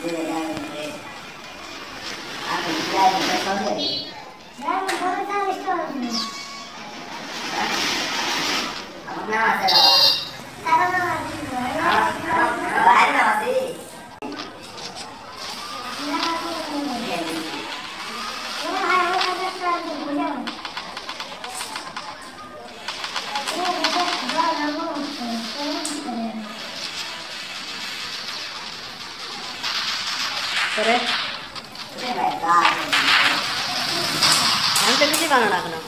Now I said, করে। আমি তো কিছু বানানো এখনও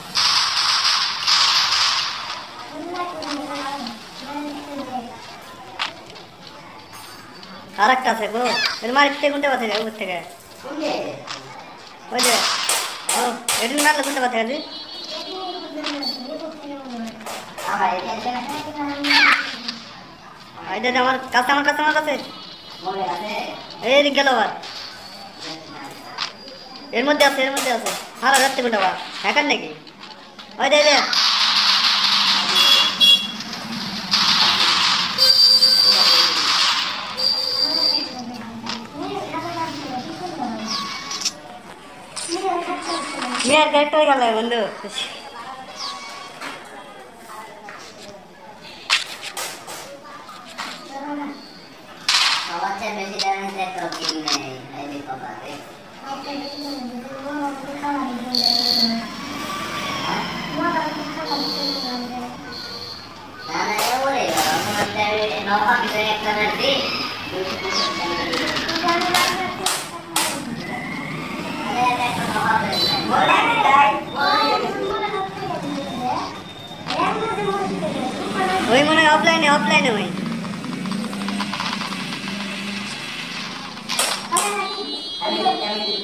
আর একটা আছে গো। এর মারিতে কথা যায় উপর থেকে? ওই যে, ও, এটি মারলে কথা গেলি এই আমার কাছে আমার কাছে আমার কাছে? এই গেল আবার। এর মধ্যে আছে, এর মধ্যে আছে। সারা রাত্রে কোনটা আবার হ্যাকার নাকি? ওই দে দে। ক্যারেক্টার গেল বন্ধু। ওই মনে হয় অফলাইনে অফলাইনে ওই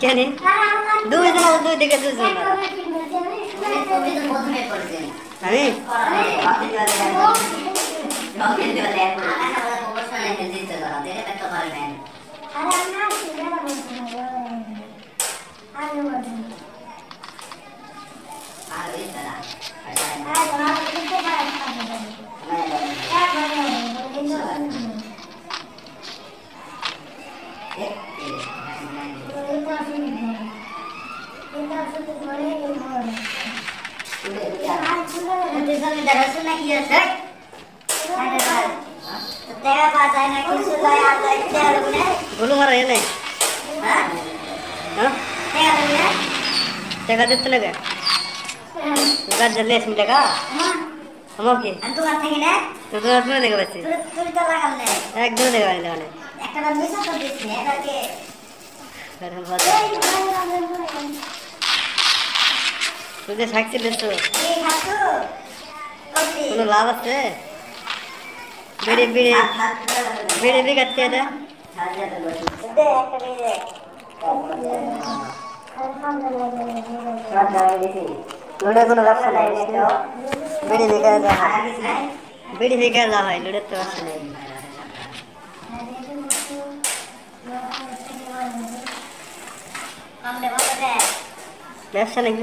কেনি দুই জন দুই দিকে দুই জন আমি तुम्हारी बहन अरे अम्मा सीधा बोल आगे बोल आगे चला अरे तुम्हारा कितने बार अच्छा बोल क्या बोल रहे हो बोल दरअसल मैं किया सर টাকা দিতে লাগে? গাছ জলে এসে মিলেগা আমার কি? তোমার তুমি লেগে পাচ্ছি একদম লেগে পাচ্ছি মানে তুই যে থাকছিলিস তো। কোনো লাভ আছে? বিড়ি বিড়ি বিড়ি বিড়ি খাচ্ছে এটা লুড়ে কোনো ব্যবসা নাই বিড়ি বিঘা যা হয় বিড়ি বিঘা যা হয় লুড়ের তো ব্যবসা নেই ব্যবসা নেই কি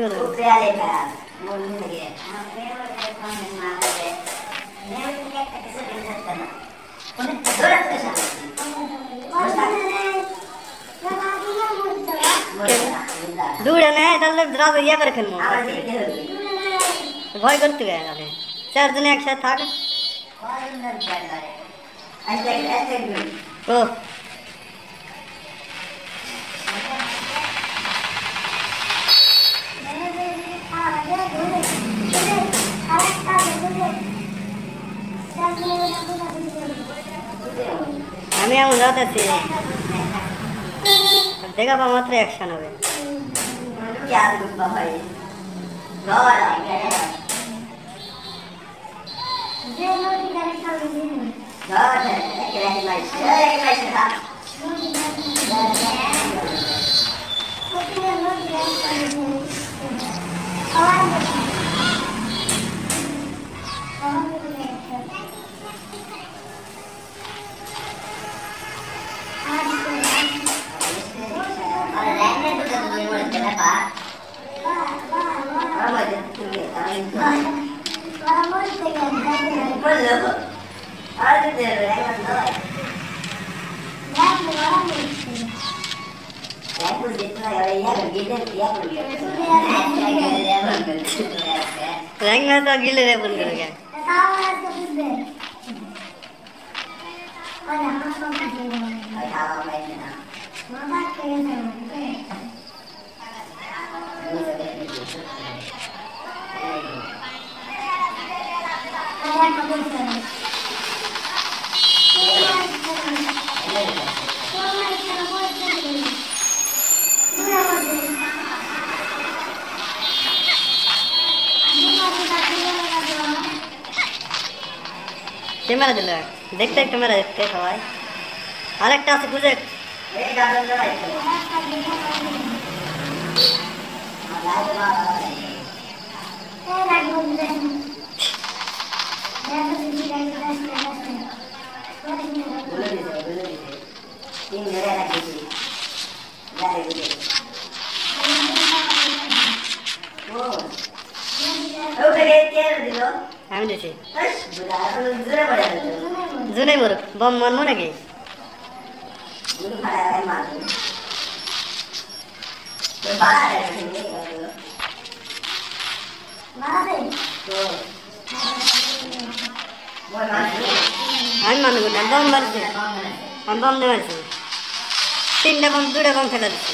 ದೂಡನೆ ತಲ್ಲ ದ್ರಾವ ಯಾ ಬರಕನ್ ಮೋ ಭಯ ಗಂತು ಗಯ ಅಲೆ चार दिन एक साथ था ओ আমি এমন যাতে দেখা পাবো মাত্র একশো হবে Oh, I'm என்னப்பா ரங்கநாதா கீழே பண்ணுறேன் Thank you. মেরে দিল দেখতে একটু মেরে দেখতে সবাই। আরেকটা আছে খুঁজে। আমি দিছি জুনে মরুক বম মারবো নাকি আমি মানুষ না বম মারছি আমি বম দিয়ে মারছি তিনটা বম দুটা বম ফেলে দিচ্ছি